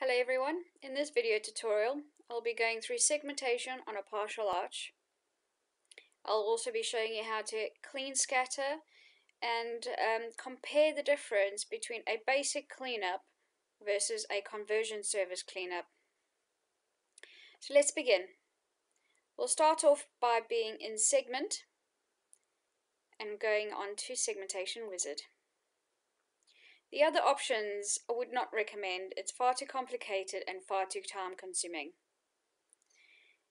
Hello everyone, in this video tutorial I'll be going through segmentation on a partial arch. I'll also be showing you how to clean scatter and um, compare the difference between a basic cleanup versus a conversion service cleanup. So let's begin. We'll start off by being in segment and going on to segmentation wizard. The other options I would not recommend, it's far too complicated and far too time consuming.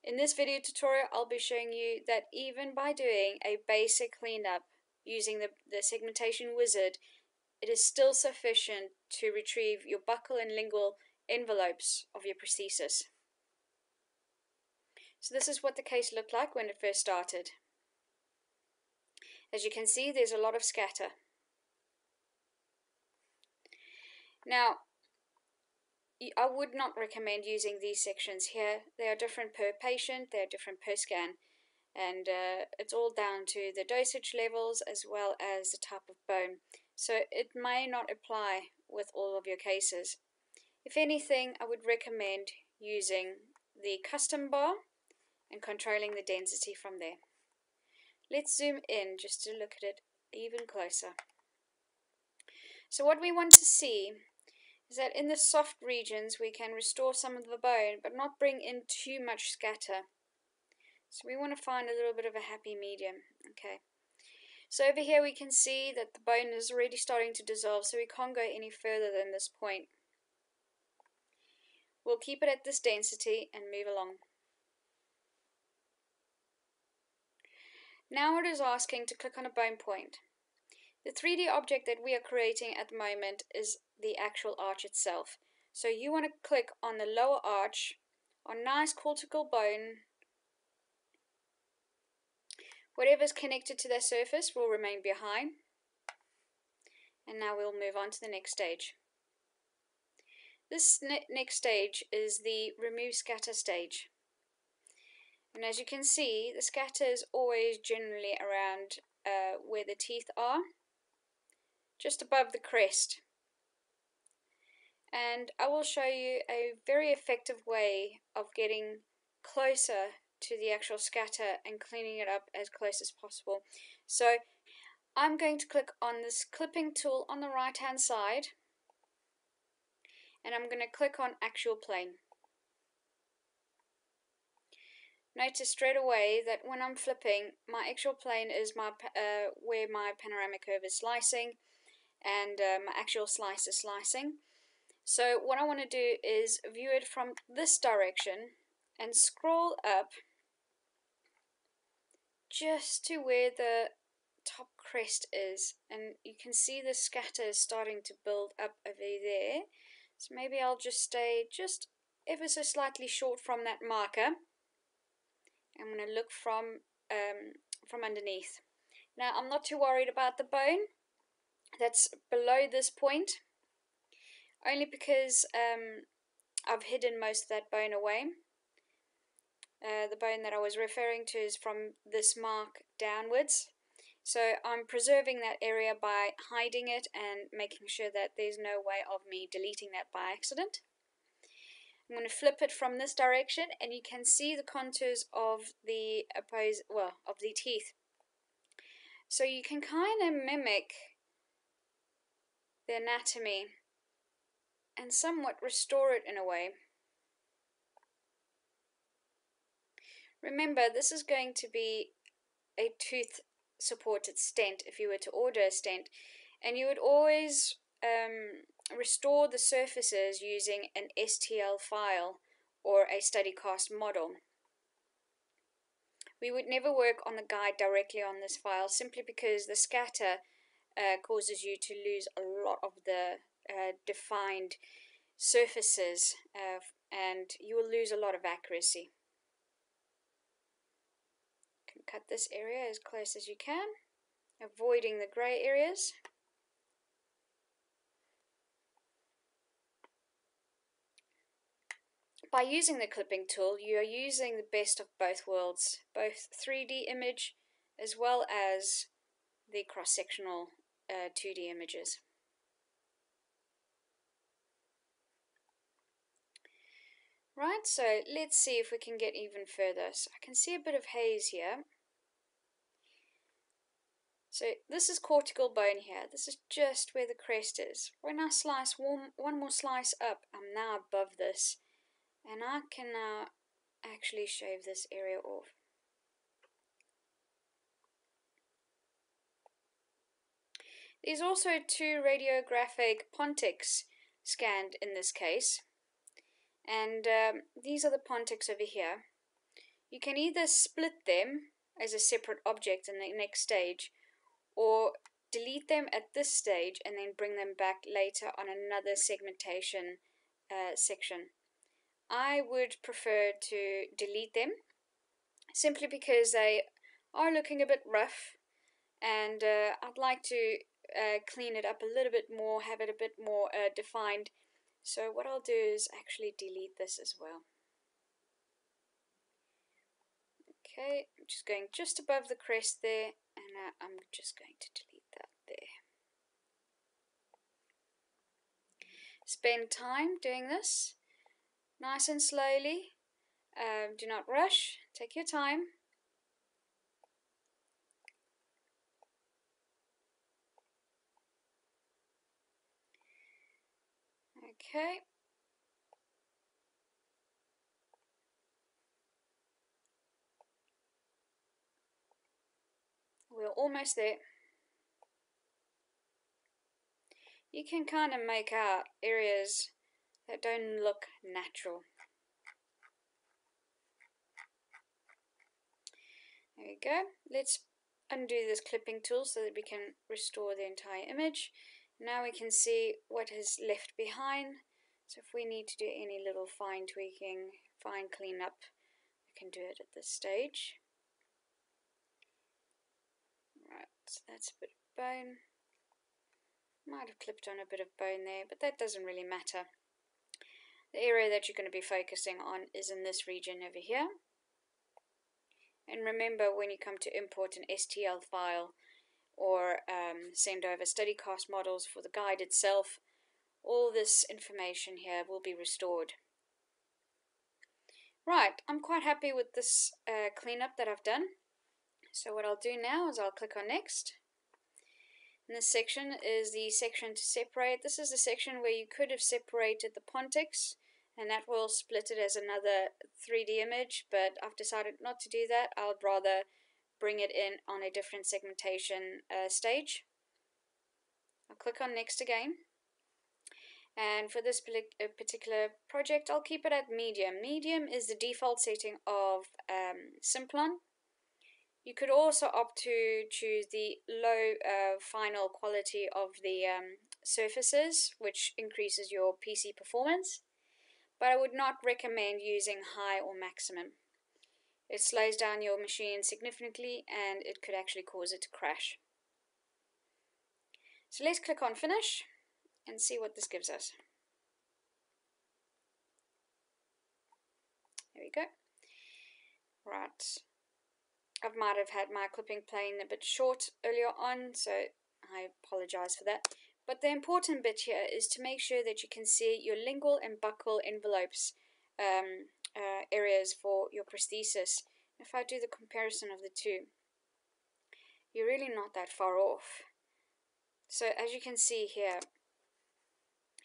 In this video tutorial I'll be showing you that even by doing a basic cleanup using the, the segmentation wizard, it is still sufficient to retrieve your buccal and lingual envelopes of your prosthesis. So this is what the case looked like when it first started. As you can see there's a lot of scatter. Now, I would not recommend using these sections here. They are different per patient, they are different per scan, and uh, it's all down to the dosage levels as well as the type of bone. So it may not apply with all of your cases. If anything, I would recommend using the custom bar and controlling the density from there. Let's zoom in just to look at it even closer. So what we want to see is that in the soft regions we can restore some of the bone but not bring in too much scatter. So we want to find a little bit of a happy medium. Okay. So over here we can see that the bone is already starting to dissolve so we can't go any further than this point. We'll keep it at this density and move along. Now it is asking to click on a bone point. The 3D object that we are creating at the moment is the actual arch itself. So you want to click on the lower arch, on nice cortical bone. Whatever is connected to the surface will remain behind. And now we'll move on to the next stage. This ne next stage is the remove scatter stage. And as you can see, the scatter is always generally around uh, where the teeth are just above the crest. And I will show you a very effective way of getting closer to the actual scatter and cleaning it up as close as possible. So I'm going to click on this clipping tool on the right hand side and I'm going to click on actual plane. Notice straight away that when I'm flipping, my actual plane is my uh, where my panoramic curve is slicing and my actual slice is slicing. So what I want to do is view it from this direction and scroll up just to where the top crest is. And you can see the scatter is starting to build up over there. So maybe I'll just stay just ever so slightly short from that marker. I'm going to look from um, from underneath. Now I'm not too worried about the bone. That's below this point only because um, I've hidden most of that bone away. Uh, the bone that I was referring to is from this mark downwards. So I'm preserving that area by hiding it and making sure that there's no way of me deleting that by accident. I'm going to flip it from this direction and you can see the contours of the oppose well of the teeth. So you can kind of mimic the anatomy and somewhat restore it in a way. Remember, this is going to be a tooth supported stent if you were to order a stent, and you would always um, restore the surfaces using an STL file or a study cast model. We would never work on the guide directly on this file simply because the scatter uh, causes you to lose a lot of the uh, defined surfaces uh, and you will lose a lot of accuracy. You can cut this area as close as you can, avoiding the grey areas. By using the clipping tool, you are using the best of both worlds, both 3D image as well as the cross-sectional uh, 2D images. So let's see if we can get even further. So I can see a bit of haze here. So this is cortical bone here. This is just where the crest is. When I slice one, one more slice up, I'm now above this. And I can now actually shave this area off. There's also two radiographic pontics scanned in this case. And um, these are the pontics over here. You can either split them as a separate object in the next stage, or delete them at this stage and then bring them back later on another segmentation uh, section. I would prefer to delete them simply because they are looking a bit rough and uh, I'd like to uh, clean it up a little bit more, have it a bit more uh, defined. So what I'll do is actually delete this as well. Okay, I'm just going just above the crest there and uh, I'm just going to delete that there. Spend time doing this, nice and slowly. Um, do not rush, take your time. Okay. We're almost there. You can kind of make out areas that don't look natural. There we go. Let's undo this clipping tool so that we can restore the entire image. Now we can see what is left behind. So if we need to do any little fine tweaking, fine cleanup, we can do it at this stage. Right, So that's a bit of bone. Might have clipped on a bit of bone there, but that doesn't really matter. The area that you're going to be focusing on is in this region over here. And remember when you come to import an STL file or um, send over study cast models for the guide itself, all this information here will be restored. Right, I'm quite happy with this uh, cleanup that I've done. So what I'll do now is I'll click on next. And this section is the section to separate. This is the section where you could have separated the pontics and that will split it as another 3D image, but I've decided not to do that. I would rather bring it in on a different segmentation uh, stage. I'll click on next again. And for this uh, particular project, I'll keep it at medium. Medium is the default setting of um, Simplant. You could also opt to choose the low uh, final quality of the um, surfaces, which increases your PC performance, but I would not recommend using high or maximum. It slows down your machine significantly and it could actually cause it to crash. So let's click on finish and see what this gives us. There we go. Right, I might have had my clipping plane a bit short earlier on, so I apologize for that. But the important bit here is to make sure that you can see your lingual and buccal envelopes um, uh, areas for your prosthesis. If I do the comparison of the two, you're really not that far off. So as you can see here,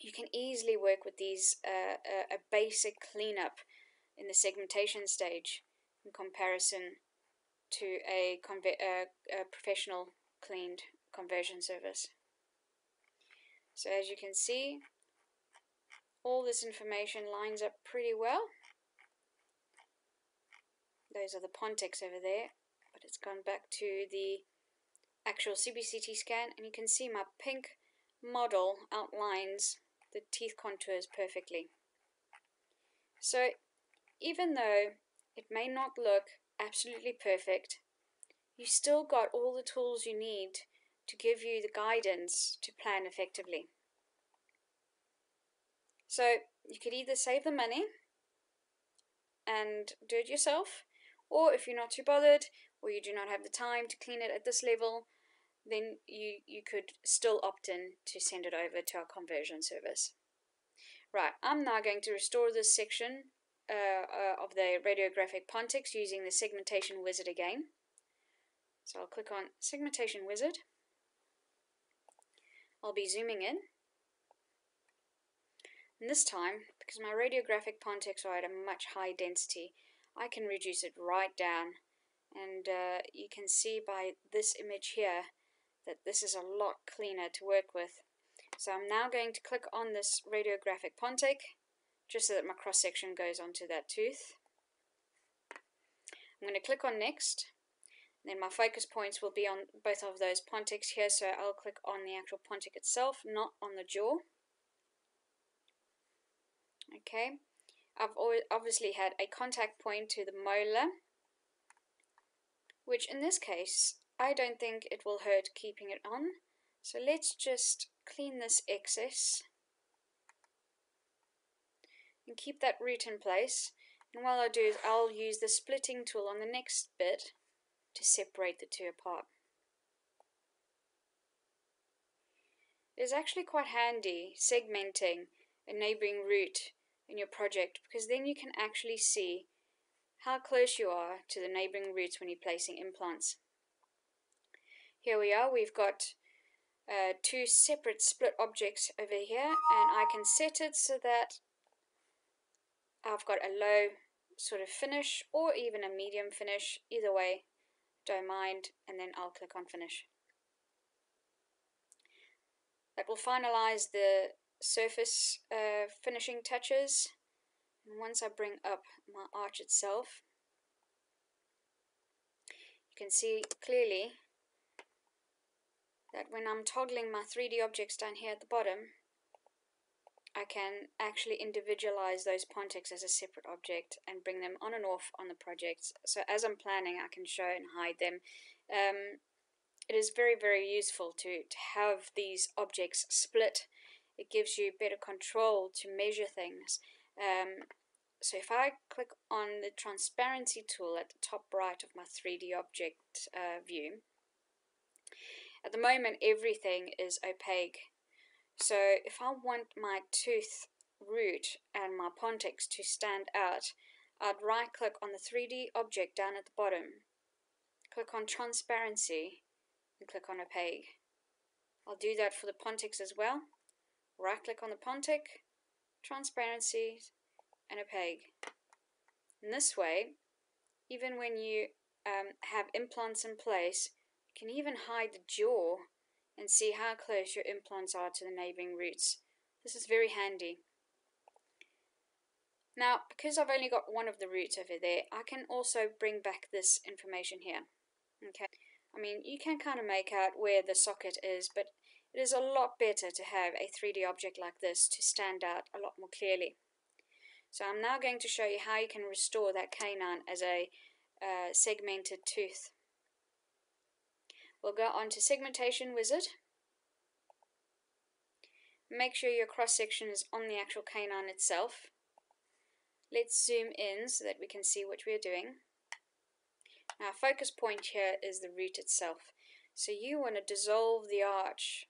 you can easily work with these uh, uh, a basic cleanup in the segmentation stage in comparison to a, a, a professional cleaned conversion service. So as you can see, all this information lines up pretty well. Those are the Pontics over there, but it's gone back to the actual CBCT scan, and you can see my pink model outlines the teeth contours perfectly. So even though it may not look absolutely perfect, you still got all the tools you need to give you the guidance to plan effectively. So you could either save the money and do it yourself, or if you're not too bothered or you do not have the time to clean it at this level, then you, you could still opt in to send it over to our conversion service. Right, I'm now going to restore this section uh, uh, of the radiographic Pontics using the segmentation wizard again. So I'll click on segmentation wizard. I'll be zooming in. And this time, because my radiographic Pontics are at a much high density, I can reduce it right down. And uh, you can see by this image here that this is a lot cleaner to work with. So I'm now going to click on this radiographic Pontic just so that my cross section goes onto that tooth. I'm going to click on next. Then my focus points will be on both of those Pontics here, so I'll click on the actual Pontic itself, not on the jaw. Okay, I've obviously had a contact point to the molar, which in this case, I don't think it will hurt keeping it on. So let's just clean this excess and keep that root in place. And while I do, is I'll use the splitting tool on the next bit to separate the two apart. It is actually quite handy segmenting a neighboring root in your project because then you can actually see how close you are to the neighboring roots when you're placing implants. Here we are, we've got uh, two separate split objects over here and I can set it so that I've got a low sort of finish or even a medium finish, either way, don't mind, and then I'll click on finish. That will finalize the surface uh, finishing touches. And once I bring up my arch itself, you can see clearly that when I'm toggling my 3D objects down here at the bottom, I can actually individualize those Pontics as a separate object and bring them on and off on the project. So as I'm planning, I can show and hide them. Um, it is very, very useful to, to have these objects split. It gives you better control to measure things. Um, so if I click on the transparency tool at the top right of my 3D object uh, view, at the moment everything is opaque so if I want my tooth root and my Pontics to stand out, I'd right click on the 3D object down at the bottom, click on transparency and click on opaque. I'll do that for the Pontics as well. Right click on the Pontic, transparency and opaque. In this way, even when you um, have implants in place, can even hide the jaw and see how close your implants are to the neighboring roots. This is very handy. Now, because I've only got one of the roots over there, I can also bring back this information here. Okay, I mean, you can kind of make out where the socket is, but it is a lot better to have a 3D object like this to stand out a lot more clearly. So I'm now going to show you how you can restore that canine as a uh, segmented tooth. We'll go on to segmentation wizard. Make sure your cross section is on the actual canine itself. Let's zoom in so that we can see what we're doing. Our focus point here is the root itself. So you want to dissolve the arch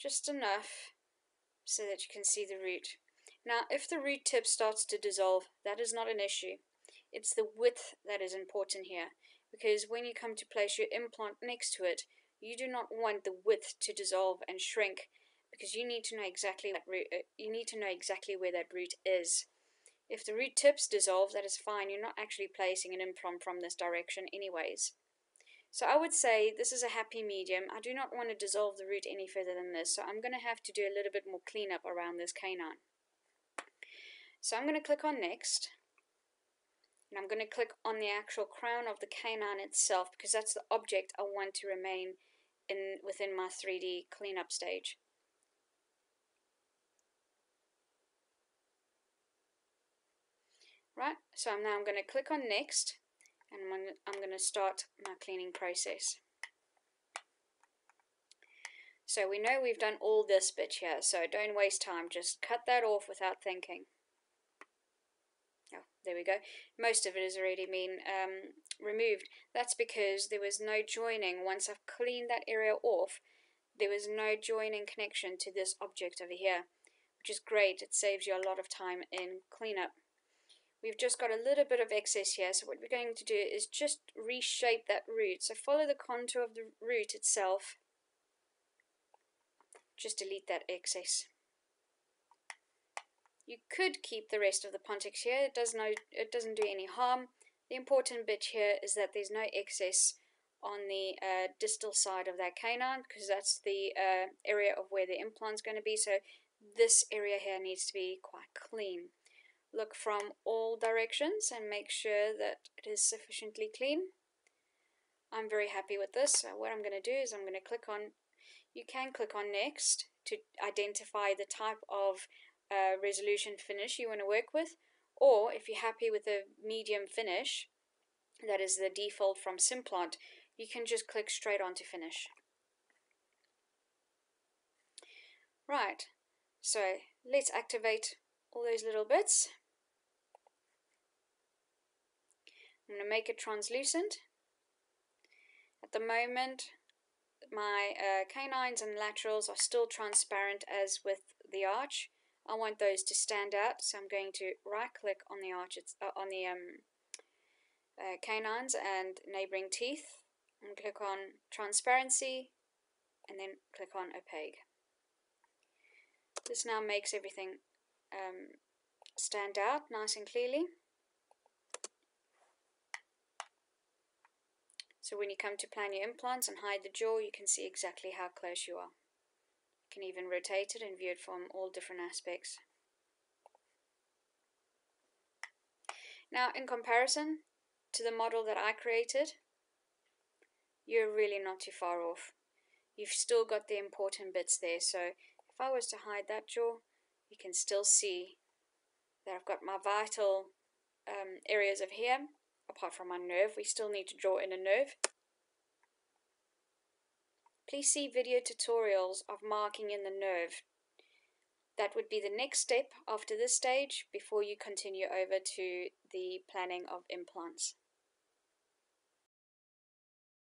just enough so that you can see the root. Now if the root tip starts to dissolve, that is not an issue. It's the width that is important here because when you come to place your implant next to it, you do not want the width to dissolve and shrink because you need to know exactly that root, uh, you need to know exactly where that root is. If the root tips dissolve, that is fine. You're not actually placing an implant from this direction anyways. So I would say this is a happy medium. I do not want to dissolve the root any further than this, so I'm going to have to do a little bit more cleanup around this canine. So I'm going to click on next. And I'm going to click on the actual crown of the canine itself because that's the object I want to remain in within my 3D cleanup stage. Right, so now I'm going to click on next and I'm going to start my cleaning process. So we know we've done all this bit here, so don't waste time, just cut that off without thinking. There we go. Most of it has already been um, removed. That's because there was no joining. Once I've cleaned that area off, there was no joining connection to this object over here, which is great. It saves you a lot of time in cleanup. we've just got a little bit of excess here. So what we're going to do is just reshape that root. So follow the contour of the root itself. Just delete that excess. You could keep the rest of the pontics here. It does no, it doesn't do any harm. The important bit here is that there's no excess on the uh, distal side of that canine because that's the uh, area of where the implant's going to be. So this area here needs to be quite clean. Look from all directions and make sure that it is sufficiently clean. I'm very happy with this. So what I'm going to do is I'm going to click on, you can click on next to identify the type of uh, resolution finish you want to work with. Or if you're happy with a medium finish, that is the default from Simplant, you can just click straight on to finish. Right, so let's activate all those little bits. I'm going to make it translucent. At the moment, my uh, canines and laterals are still transparent as with the arch. I want those to stand out, so I'm going to right click on the arch, uh, on the um, uh, canines and neighboring teeth, and click on transparency, and then click on opaque. This now makes everything um, stand out nice and clearly. So when you come to plan your implants and hide the jaw, you can see exactly how close you are. Can even rotate it and view it from all different aspects. Now, in comparison to the model that I created, you're really not too far off. You've still got the important bits there. So if I was to hide that jaw, you can still see that I've got my vital um, areas of here, apart from my nerve. We still need to draw in a nerve. Please see video tutorials of marking in the nerve. That would be the next step after this stage before you continue over to the planning of implants.